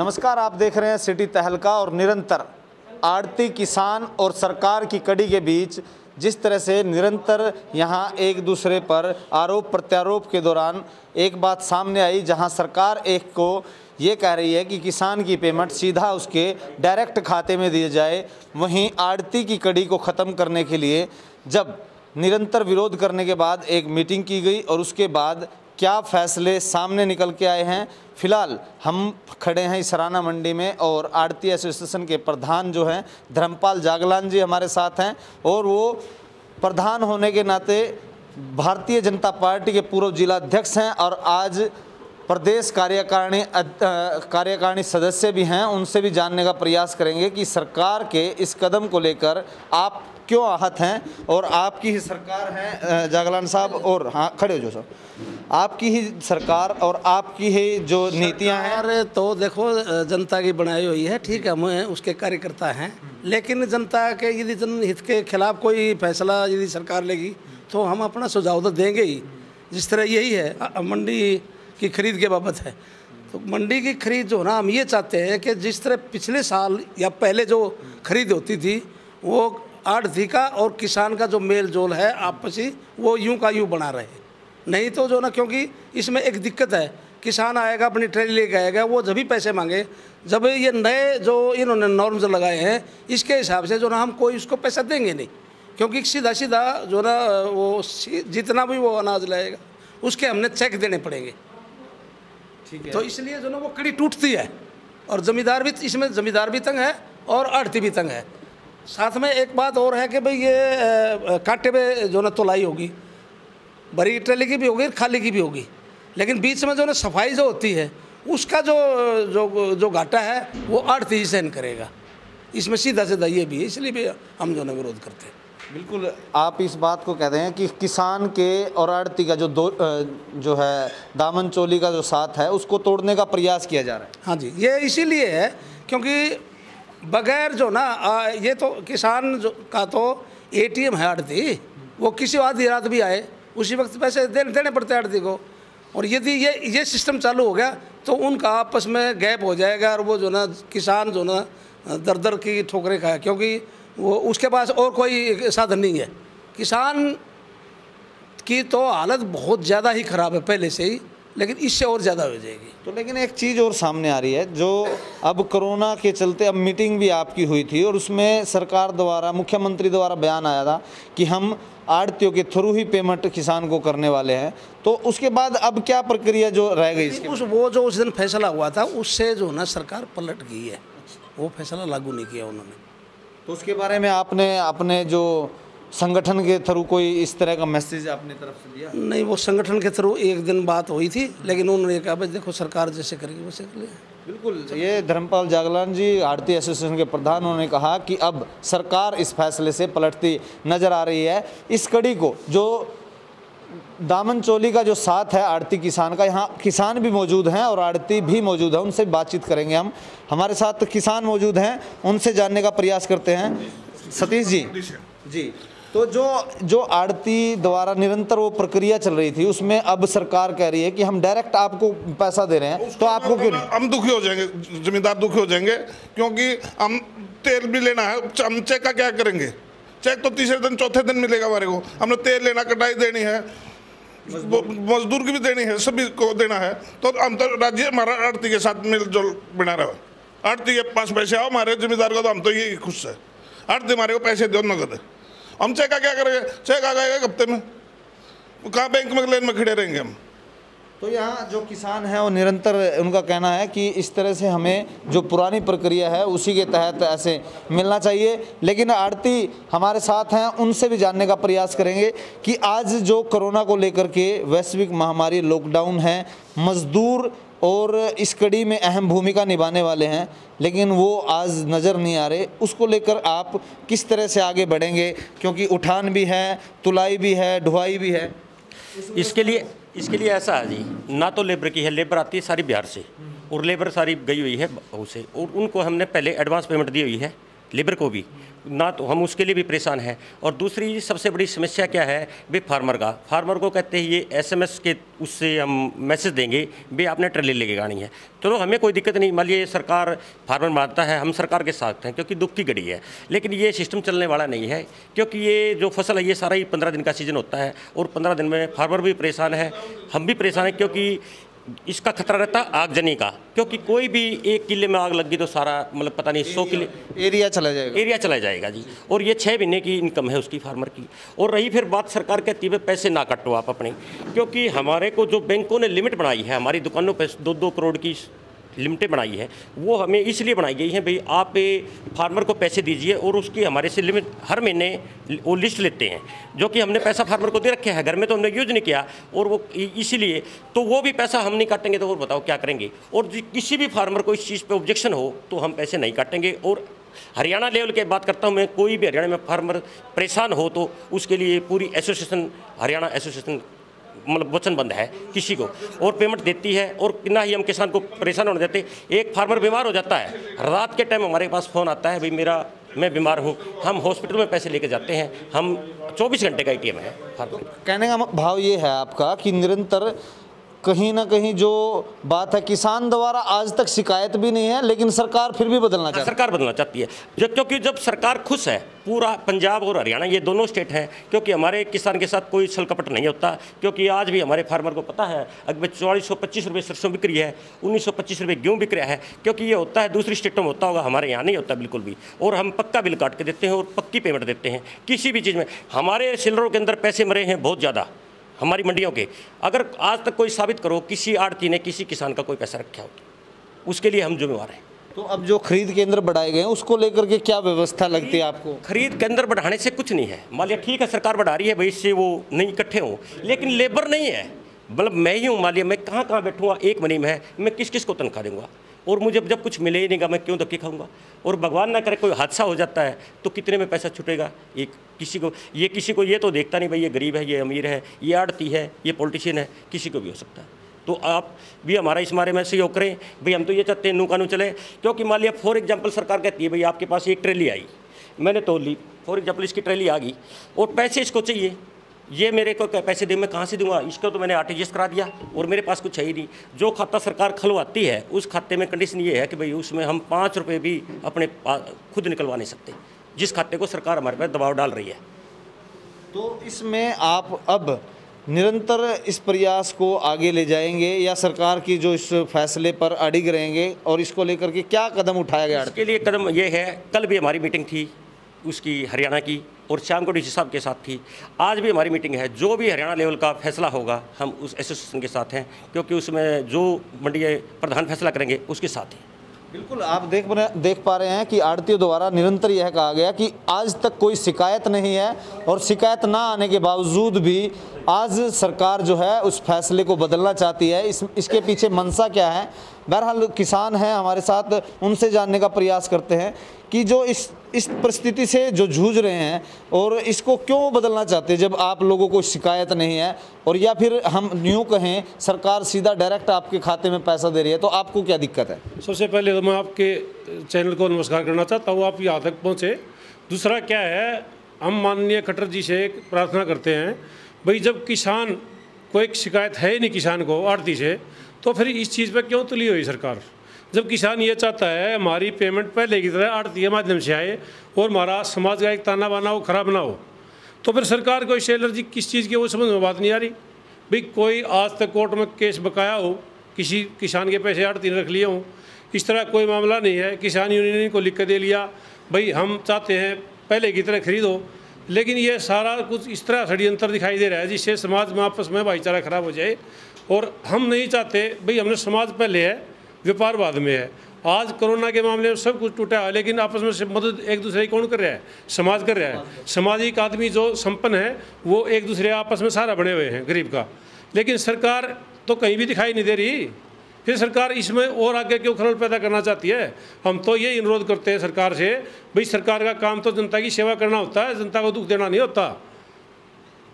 नमस्कार, आप देख रहे हैं सिटी तहलका और निरंतर आड़ती किसान और सरकार की कड़ी के बीच जिस तरह से निरंतर यहाँ एक दूसरे पर आरोप प्रत्यारोप के दौरान एक बात सामने आई जहाँ सरकार एक को ये कह रही है कि किसान की पेमेंट सीधा उसके डायरेक्ट खाते में दिए जाए, वहीं आड़ती की कड़ी को ख़त्म करने के लिए जब निरंतर विरोध करने के बाद एक मीटिंग की गई और उसके बाद क्या फैसले सामने निकल के आए हैं? फ़िलहाल हम खड़े हैं इसराना मंडी में और आड़ती एसोसिएशन के प्रधान जो हैं, धर्मपाल जागलान जी हमारे साथ हैं और वो प्रधान होने के नाते भारतीय जनता पार्टी के पूर्व जिला अध्यक्ष हैं और आज प्रदेश कार्यकारिणी कार्यकारिणी सदस्य भी हैं। उनसे भी जानने का प्रयास करेंगे कि सरकार के इस कदम को लेकर आप क्यों आहत हैं और आपकी ही सरकार है जागलान साहब और हाँ खड़े हो जो सर। आपकी ही सरकार और आपकी ही जो नीतियाँ हैं। अरे तो देखो, जनता की बनाई हुई है, ठीक है हम उसके कार्यकर्ता हैं। लेकिन जनता के, यदि जनहित के खिलाफ कोई फैसला यदि सरकार लेगी तो हम अपना सुझाव तो देंगे ही। जिस तरह यही है मंडी की खरीद के बाबत है। तो मंडी की खरीद जो ना, हम ये चाहते हैं कि जिस तरह पिछले साल या पहले जो खरीद होती थी, वो आढ़ती का और किसान का जो मेल जोल है, आपसी वो यूँ का यूँ बना रहे। नहीं तो जो ना क्योंकि इसमें एक दिक्कत है। किसान आएगा अपनी ट्रेली लेके आएगा वो जब भी पैसे मांगे जब ये नए जो इन्होंने नॉर्म्स लगाए हैं इसके हिसाब से जो ना हम कोई उसको पैसा देंगे नहीं। क्योंकि सीधा सीधा जो ना वो जितना भी वो अनाज लाएगा उसके हमने चेक देने पड़ेंगे। ठीक है। तो इसलिए जो ना वो कड़ी टूटती है। और जमींदार भी इसमें जमींदार भी तंग है और आड़ती भी तंग है। साथ में एक बात और है कि भाई ये कांटे पे जो ना तोलाई होगी बड़ी ट्रेली की भी होगी खाली की भी होगी। लेकिन बीच में जो ना सफ़ाई जो होती है उसका जो जो जो घाटा है वो आड़ती ही सहन करेगा। इसमें सीधा सीधा ये भी है इसलिए भी हम जो ना विरोध करते हैं। बिल्कुल आप इस बात को कहते हैं कि किसान के और आड़ती का जो दो जो है दामन चोली का जो साथ है उसको तोड़ने का प्रयास किया जा रहा है। हाँ जी ये इसीलिए है क्योंकि बगैर जो ना ये तो किसान जो का तो एटीएम है आड़ती वो किसी आधी रात भी आए उसी वक्त पैसे दे, देने पड़ते हैं आड़ती को। और यदि ये ये सिस्टम चालू हो गया तो उनका आपस में गैप हो जाएगा और वो जो ना किसान जो ना दर दर की ठोकरें खाए क्योंकि वो उसके पास और कोई साधन नहीं है। किसान की तो हालत बहुत ज़्यादा ही ख़राब है पहले से ही लेकिन इससे और ज़्यादा हो जाएगी। तो लेकिन एक चीज़ और सामने आ रही है जो अब कोरोना के चलते अब मीटिंग भी आपकी हुई थी और उसमें सरकार द्वारा मुख्यमंत्री द्वारा बयान आया था कि हम आड़तियों के थ्रू ही पेमेंट किसान को करने वाले हैं। तो उसके बाद अब क्या प्रक्रिया जो रह गई उस वो जो उस दिन फैसला हुआ था उससे जो ना सरकार पलट गई है। वो फैसला लागू नहीं किया उन्होंने। तो उसके बारे में आपने अपने जो संगठन के थ्रू कोई इस तरह का मैसेज आपने तरफ़ से दिया? नहीं वो संगठन के थ्रू एक दिन बात हुई थी लेकिन उन्होंने कहा भाई देखो सरकार जैसे करेगी वैसे कर बिल्कुल ये धर्मपाल जागलान जी आरती एसोसिएशन के प्रधान उन्होंने कहा कि अब सरकार इस फैसले से पलटती नज़र आ रही है। इस कड़ी को जो दामन चोली का जो साथ है आड़ती किसान का यहाँ किसान भी मौजूद हैं और आड़ती भी मौजूद है उनसे बातचीत करेंगे हम। हमारे साथ किसान मौजूद हैं उनसे जानने का प्रयास करते हैं। सतीश जी। जी। तो जो जो आड़ती द्वारा निरंतर वो प्रक्रिया चल रही थी उसमें अब सरकार कह रही है कि हम डायरेक्ट आपको पैसा दे रहे हैं तो आपको क्यों हम दुखी हो जाएँगे जमींदार दुखी हो जाएँगे क्योंकि हम तेल भी लेना है हम चेक का क्या करेंगे? चेक तो तीसरे दिन चौथे दिन मिलेगा हमारे को। हमने तेल लेना कटाई देनी है मजदूर की भी देनी है सभी को देना है। तो हम तो राज्य हमारा आड़ती के साथ मिलजुल बना रहा। आड़ती के पास पैसे आओ हमारे जमींदार को तो हम तो यही खुश है। आड़ती हमारे को पैसे दो नगद। हम चेक का क्या करेंगे चेक आ जाएगा हफ़्ते में। कहाँ बैंक में लेन में खड़े रहेंगे हम। तो यहाँ जो किसान हैं, वो निरंतर उनका कहना है कि इस तरह से हमें जो पुरानी प्रक्रिया है, उसी के तहत ऐसे मिलना चाहिए। लेकिन आड़ती हमारे साथ हैं, उनसे भी जानने का प्रयास करेंगे कि आज जो कोरोना को लेकर के वैश्विक महामारी लॉकडाउन है, मजदूर और इस कड़ी में अहम भूमिका निभाने वाले हैं, लेकिन वो आज नज़र नहीं आ रहे। उसको लेकर आप किस तरह से आगे बढ़ेंगे? क्योंकि उठान भी है, तुलाई भी है, ढुआई भी है। इसके लिए इसके लिए ऐसा है जी, ना तो लेबर की है, लेबर आती है सारी बिहार से, और लेबर सारी गई हुई है से, और उनको हमने पहले एडवांस पेमेंट दी हुई है, लेबर को भी। ना तो हम उसके लिए भी परेशान हैं। और दूसरी सबसे बड़ी समस्या क्या है? भाई फार्मर का। फार्मर को कहते हैं, ये एसएमएस के उससे हम मैसेज देंगे। भाई आपने ट्रैली लेके गानी है। चलो तो हमें कोई दिक्कत नहीं। मान लीजिए सरकार, फार्मर मानता है, हम सरकार के साथ हैं, क्योंकि दुख की घड़ी है। लेकिन ये सिस्टम चलने वाला नहीं है, क्योंकि ये जो फ़सल है, ये सारा ही पंद्रह दिन का सीज़न होता है। और पंद्रह दिन में फार्मर भी परेशान है, हम भी परेशान हैं, क्योंकि इसका खतरा रहता आगजनी का क्योंकि कोई भी एक किले में आग लग गई तो सारा मतलब पता नहीं सौ किले एरिया चला जाएगा। एरिया चला जाएगा जी। और ये छः महीने की इनकम है उसकी फार्मर की। और रही फिर बात सरकार कहती है पैसे ना काटो आप अपने। क्योंकि हमारे को जो बैंकों ने लिमिट बनाई है हमारी दुकानों पर दो दो करोड़ की लिमिटें बनाई है, वो हमें इसलिए बनाई गई है, भाई आप फार्मर को पैसे दीजिए और उसकी हमारे से लिमिट हर महीने वो लिस्ट लेते हैं, जो कि हमने पैसा फार्मर को दे रखे है, घर में तो हमने यूज़ नहीं किया और वो इसीलिए तो वो भी पैसा हम नहीं काटेंगे तो वो बताओ क्या करेंगे? और किसी भी फार्मर को इस चीज़ पर ऑब्जेक्शन हो तो हम पैसे नहीं काटेंगे और हरियाणा लेवल के बात करता हूँ मैं, कोई भी हरियाणा में फार्मर परेशान हो तो उसके लिए पूरी एसोसिएशन, हरियाणा एसोसिएशन मतलब वचनबंद है किसी को। और पेमेंट देती है और ना ही हम किसान को परेशान होने देते। एक फार्मर बीमार हो जाता है। रात के टाइम हमारे पास फ़ोन आता है, भाई मेरा, मैं बीमार हूँ। हम हॉस्पिटल में पैसे लेके जाते हैं। हम 24 घंटे का एटीएम है। फार्मर कहने का भाव ये है आपका कि निरंतर कहीं ना कहीं जो बात है किसान द्वारा आज तक शिकायत भी नहीं है लेकिन सरकार फिर भी बदलना चाहती है। सरकार बदलना चाहती है। जब क्योंकि जब सरकार खुश है पूरा पंजाब और हरियाणा ये दोनों स्टेट हैं क्योंकि हमारे किसान के साथ कोई छल कपट नहीं होता क्योंकि आज भी हमारे फार्मर को पता है अगर चौवालीस सौ पच्चीस रुपये सरसों बिक रही है उन्नीस सौ पच्चीस रुपये गेहूँ बिक रहा है क्योंकि ये होता है दूसरी स्टेटों में होता होगा हमारे यहाँ नहीं होता बिल्कुल भी और हम पक्का बिल काट के देते हैं और पक्की पेमेंट देते हैं किसी भी चीज़ में। हमारे सिलरों के अंदर पैसे मरे हैं बहुत ज़्यादा हमारी मंडियों के। अगर आज तक कोई साबित करो किसी आड़ती ने किसी किसान का कोई पैसा रखा हो उसके लिए हम जिम्मेवार हैं। तो अब जो खरीद केंद्र बढ़ाए गए हैं उसको लेकर के क्या व्यवस्था लगती है आपको? खरीद केंद्र बढ़ाने से कुछ नहीं है। मान लिया ठीक है सरकार बढ़ा रही है भाई इससे वो नहीं इकट्ठे हों। लेकिन लेबर नहीं है। मतलब मैं ही हूँ मान लिया मैं कहाँ कहाँ बैठूँगा एक मनी में है मैं किस किस को तनख्वाह दूँगा? और मुझे जब कुछ मिले ही नहीं मैं क्यों धक्के खाऊँगा? और भगवान ना करे कोई हादसा हो जाता है तो कितने में पैसा छुटेगा? एक किसी को, ये किसी को ये तो देखता नहीं भाई, ये गरीब है, ये अमीर है, ये आड़ती है, ये पॉलिटिशियन है, किसी को भी हो सकता है। तो आप भी हमारा इस बारे में सहयोग करें। भाई हम तो ये चाहते हैं नू कानून चले, क्योंकि मान लिया फॉर एग्ज़ाम्पल सरकार कहती है, भाई आपके पास एक ट्रेली आई। मैंने तो ली, फॉर एग्ज़ाम्पल इसकी ट्रेली आ गई, और पैसे इसको चाहिए। ये मेरे को पैसे दे मैं कहाँ से दूँगा? इसको तो मैंने आर करा दिया और मेरे पास कुछ है ही नहीं। जो खाता सरकार खुलवाती है उस खाते में कंडीशन ये है कि भाई उसमें हम पाँच रुपये भी अपने खुद निकलवा नहीं सकते। जिस खाते को सरकार हमारे पास दबाव डाल रही है। तो इसमें आप अब निरंतर इस प्रयास को आगे ले जाएँगे या सरकार की जो इस फैसले पर अडिग रहेंगे और इसको लेकर के क्या कदम उठाया गया इसके लिए कदम ये है कल भी हमारी मीटिंग थी उसकी हरियाणा की। और श्याम को डी साहब के साथ थी। आज भी हमारी मीटिंग है। जो भी हरियाणा लेवल का फैसला होगा, हम उस एसोसिएशन के साथ हैं, क्योंकि उसमें जो मंडी प्रधान फैसला करेंगे, उसके साथ ही। बिल्कुल, आप देख देख पा रहे हैं कि आड़तियों द्वारा निरंतर यह कहा गया कि आज तक कोई शिकायत नहीं है और शिकायत ना आने के बावजूद भी आज सरकार जो है उस फैसले को बदलना चाहती है। इस, इसके पीछे मंशा क्या है? बहरहाल किसान हैं हमारे साथ, उनसे जानने का प्रयास करते हैं कि जो इस इस परिस्थिति से जो जूझ रहे हैं और इसको क्यों बदलना चाहते हैं, जब आप लोगों को शिकायत नहीं है और या फिर हम न्यू कहें, सरकार सीधा डायरेक्ट आपके खाते में पैसा दे रही है तो आपको क्या दिक्कत है? सबसे पहले तो मैं आपके चैनल को नमस्कार करना चाहता हूँ, आप यहाँ तक पहुँचे। दूसरा क्या है, हम माननीय खट्टर जी से प्रार्थना करते हैं भाई, जब किसान को एक शिकायत है ही नहीं किसान को आड़ती से तो फिर इस चीज़ पर क्यों तुली हुई सरकार? जब किसान ये चाहता है, हमारी पेमेंट पहले की तरह आड़ती माध्यम से आए और हमारा समाज का एक ताना बाना हो, खराब ना हो तो फिर सरकार को इस एलर्जी किस चीज़ की, वो समझ में बात नहीं आ रही। भाई, कोई आज तक कोर्ट में केस बकाया हो, किसी किसान के पैसे आड़ती रख लिए हों, इस तरह कोई मामला नहीं है, किसान यूनियन को लिख कर दे लिया, भाई, हम चाहते हैं पहले की तरह खरीदो लेकिन ये सारा कुछ इस तरह षडयंत्र दिखाई दे रहा है जिससे समाज में आपस में भाईचारा खराब हो जाए। और हम नहीं चाहते, भाई, हमने समाज पहले है, व्यापार बाद में है। आज कोरोना के मामले में सब कुछ टूटा है, लेकिन आपस में से मदद एक दूसरे की कौन कर रहा है? समाज कर रहा है। सामाजिक आदमी जो संपन्न है, वो एक दूसरे आपस में सारा बने हुए हैं, गरीब का। लेकिन सरकार तो कहीं भी दिखाई नहीं दे रही। फिर सरकार इसमें और आगे क्यों खलल पैदा करना चाहती है? हम तो ये अनुरोध करते हैं सरकार से, भाई सरकार का काम तो जनता की सेवा करना होता है, जनता को दुख देना नहीं होता।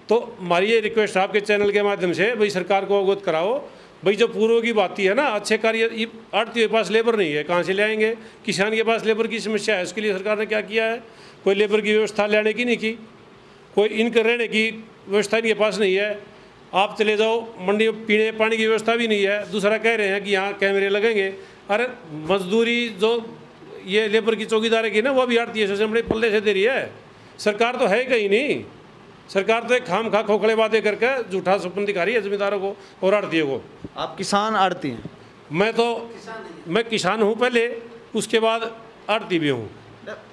तो हमारी ये रिक्वेस्ट आपके चैनल के माध्यम से, भाई सरकार को अवगत कराओ। भाई जो पूर्व की बात है ना, अच्छे कार्य आड़ती के पास लेबर नहीं है, कहाँ से ले आएँगे? किसान के पास लेबर की समस्या है, उसके लिए सरकार ने क्या किया है? कोई लेबर की व्यवस्था लेने की नहीं की। कोई इनके रहने की व्यवस्था इनके पास नहीं है। आप चले जाओ मंडी में पीने पानी की व्यवस्था भी नहीं है। दूसरा कह रहे हैं कि यहाँ कैमरे लगेंगे। अरे मजदूरी जो ये लेबर की चौकीदार की ना वो भी आड़ती है बड़े पल्ले से दे रही है। सरकार तो है कहीं नहीं। सरकार तो एक खाम खा खोखड़े वादे करके झूठा सपन दिखा रही है जमींदारों को और आड़तियों को। आप किसान आड़ती हैं? मैं तो मैं किसान हूँ पहले उसके बाद आड़ती भी हूँ।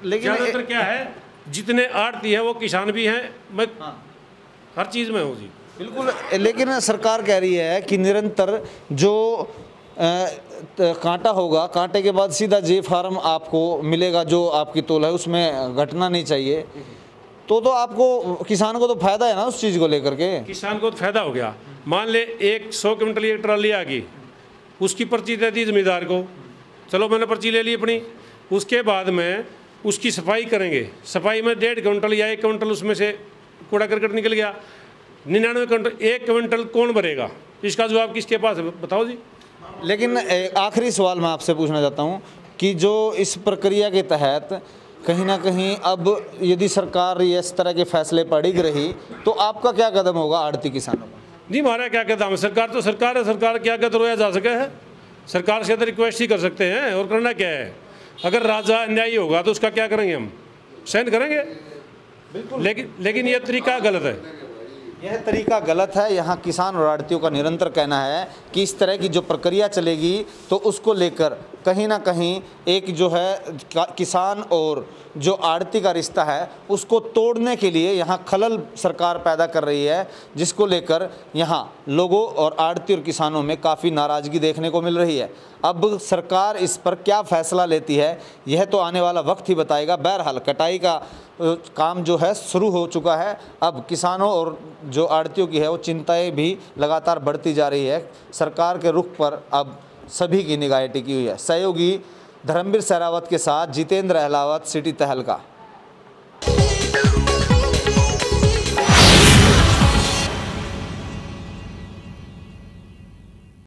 लेकिन ज़्यादातर क्या है जितने आड़ती है वो किसान भी हैं। मैं हाँ। हर चीज़ में हूँ जी। बिल्कुल, लेकिन सरकार कह रही है कि निरंतर जो कांटा होगा, कांटे के बाद सीधा जे फार्म आपको मिलेगा, जो आपकी तोल है, उसमें घटना नहीं चाहिए। तो तो आपको, किसान को तो फ़ायदा है ना उस चीज़ को लेकर के? किसान को तो फ़ायदा हो गया। मान ले एक सौ क्विंटल एक ट्राली आ गई, उसकी पर्ची दे दी जमींदार को। चलो, मैंने पर्ची ले ली अपनी। उसके बाद में उसकी सफ़ाई करेंगे। सफ़ाई में डेढ़ क्विंटल या एक क्विंटल उसमें से कूड़ा करकट निकल गया। निन्यानवे क्विंटल एक क्विंटल कौन भरेगा? इसका जवाब किसके पास है? बताओ जी। लेकिन आखिरी सवाल मैं आपसे पूछना चाहता हूँ कि जो इस प्रक्रिया के तहत कहीं ना कहीं अब यदि सरकार ये इस तरह के फैसले पड़ी रही तो आपका क्या कदम होगा आड़ती किसानों का? जी हमारा क्या कहता है? सरकार तो सरकार है सरकार क्या कहते रोया जा सके है। सरकार से तो रिक्वेस्ट ही कर सकते हैं और करना क्या है? अगर राजा अन्यायी होगा तो उसका क्या करेंगे हम? सहन करेंगे? लेकिन लेकिन ये तरीका गलत है। यह तरीका गलत है। यहाँ किसान और आड़तियों का निरंतर कहना है कि इस तरह की जो प्रक्रिया चलेगी तो उसको लेकर कहीं ना कहीं एक जो है किसान और जो आड़ती का रिश्ता है, उसको तोड़ने के लिए यहाँ खलल सरकार पैदा कर रही है, जिसको लेकर यहाँ लोगों और आड़ती और किसानों में काफ़ी नाराज़गी देखने को मिल रही है। अब सरकार इस पर क्या फैसला लेती है, यह तो आने वाला वक्त ही बताएगा। बहरहाल, कटाई का काम जो है, शुरू हो चुका है। अब किसानों और जो आड़तियों की है, वो चिंताएँ भी लगातार बढ़ती जा रही है। सरकार के रुख पर अब सभी की निगाहें टिकी हुई है। सहयोगी धर्मवीर सहरावत के साथ जितेंद्र अहलावत सिटी तहलका।